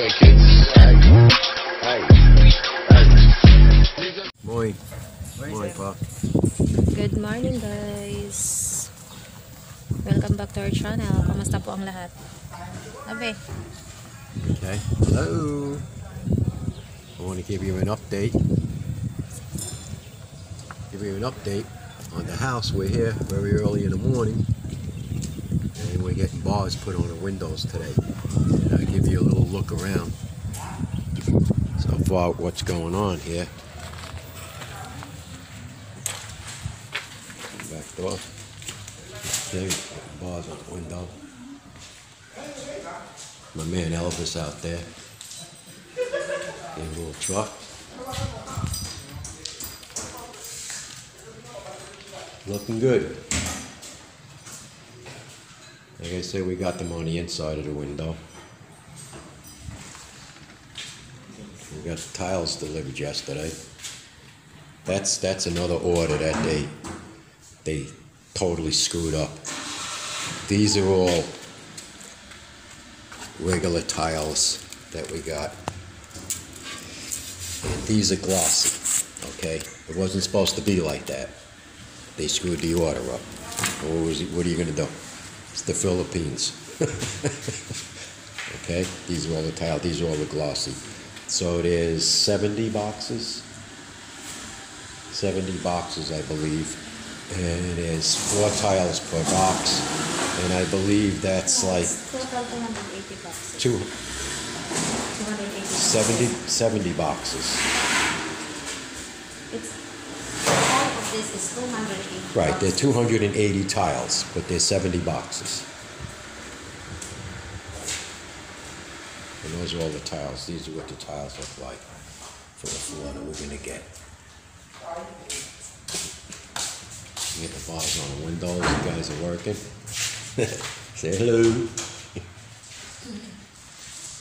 doing, kids? Hey. Hey. Morning. Morning, Pa. Good morning guys! Welcome back to our channel. Kamusta po ang lahat? Abe, Okay. Hello. I want to give you an update. Give you an update on the house. We're here very early in the morning. And we're getting bars put on the windows today. Give you a little look around. So far, what's going on here. Back door. Okay, bars on the window. My man Elvis out there. In a little truck. Looking good. Like I said, we got them on the inside of the window. Got tiles delivered yesterday. That's that's another order that they they totally screwed up. These are all regular tiles that we got. And these are glossy, okay? It wasn't supposed to be like that. They screwed the order up. What, was, what are you gonna do? It's the Philippines. okay, these are all the tile, these are all the glossy. So it is 70 boxes. 70 boxes, I believe. And there's four tiles per box. And I believe that's like total 280 boxes. two, 70, 70 boxes. It's, all of this is 280 Right, they're 280 tiles, but they're 70 boxes. And those are all the tiles. These are what the tiles look like for the floor that we're gonna get. We Get the bars on the windows. You guys are working. Say hello.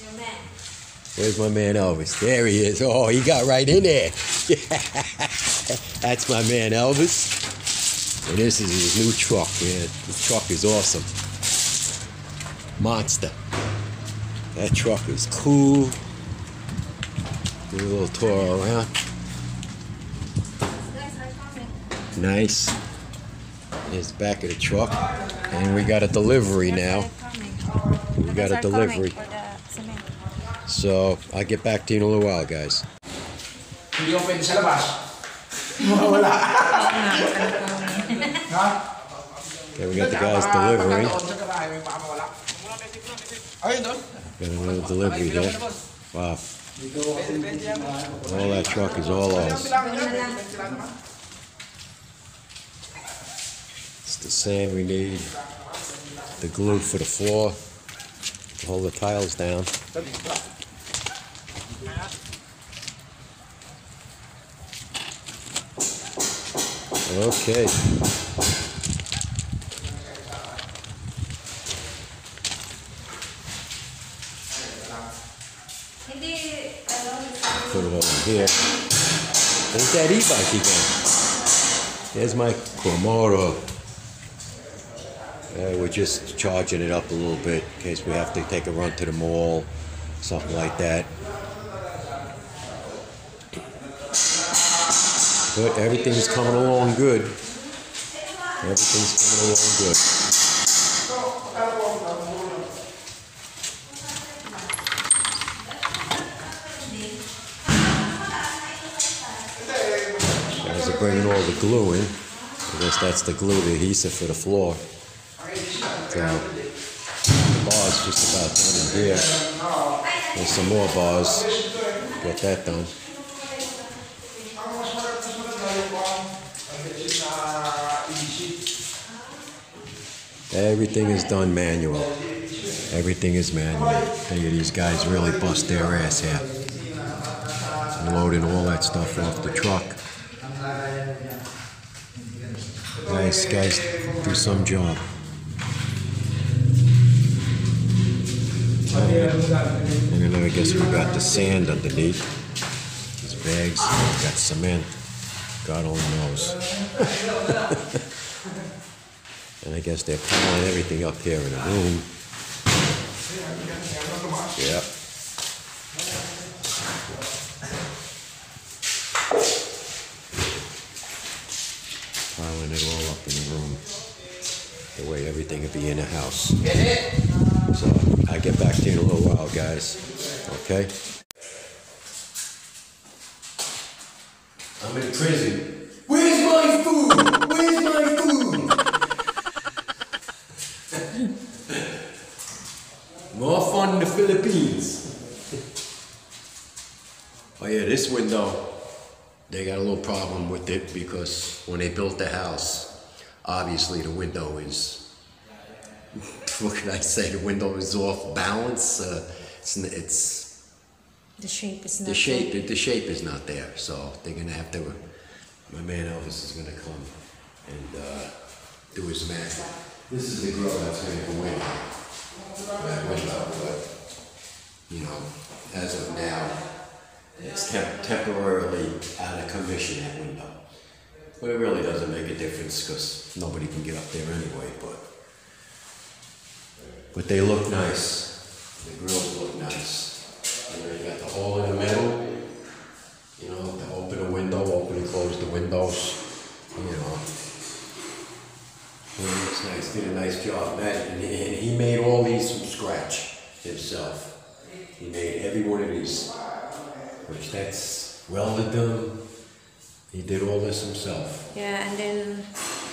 Your man. Where's my man Elvis? There he is. Oh, he got right in there. That's my man Elvis. And this is his new truck, man. This truck is awesome. Monster. That truck is cool. Do a little tour around. Guys are coming. Nice. Here's the back of the truck. And we got a delivery now. We got a delivery. For the cement. So I'll get back to you in a little while, guys. Hindi ako pwede sa labas. Wala. Okay, we got the guys delivering. Got another delivery there. Wow. All that truck is all ours. It's the sand we need, the glue for the floor, to hold the tiles down. Okay. Hindi, ano, Put it over here. There's that e-bike again. There's my Cormoro. Uh, we're just charging it up a little bit in case we have to take a run to the mall, something like that. But everything's coming along good. Everything's coming along good. Bringing all the glue in. I guess that's the glue, the adhesive for the floor. So, the bar's just about done in here. There's some more bars. Get that done. Everything is done manual. Everything is manual. You, these guys really bust their ass here. Loading all that stuff off the truck. Nice guys do some job. And then I guess we got the sand underneath. These bags, got cement. God only knows. and I guess they're piling everything up here in the room. Yep. Piling up in the room. The way everything would be in the house. So I'll get back to you in a little while, guys. Okay? I'm in prison. Where's my food? Where's my food? More fun in the Philippines. Oh yeah, this window, they got a little problem with it because when they built the house, obviously the window is what can I say? The window is off balance. Uh, it's, it's The shape is not the shape. The, the shape is not there, so they're gonna have to. My man Elvis is gonna come and uh, do his magic. This is the grill that's gonna go in that window, but you know, as of now, it's temp- temporarily out of commission that window. But it really doesn't make a difference because nobody can get up there anyway. But but they look nice. The grills look nice. You know, you got the hole in the middle. You know, to open a window, open and close the windows. You know. It looks nice. Did a nice job. Matt, and he, and he made all these from scratch himself. He made every one of these. Which that's welded them. He did all this himself. Yeah, and then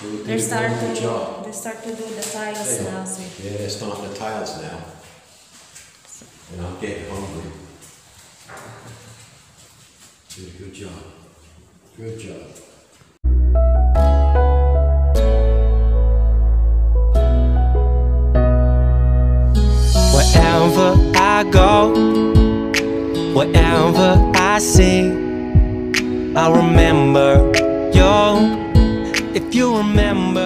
He they a start very good to job. they start to do the tiles now. So Yeah, they're starting the tiles now. And I'm getting hungry. Did a good job. Good job. Wherever I go, wherever I see, I remember you. If you remember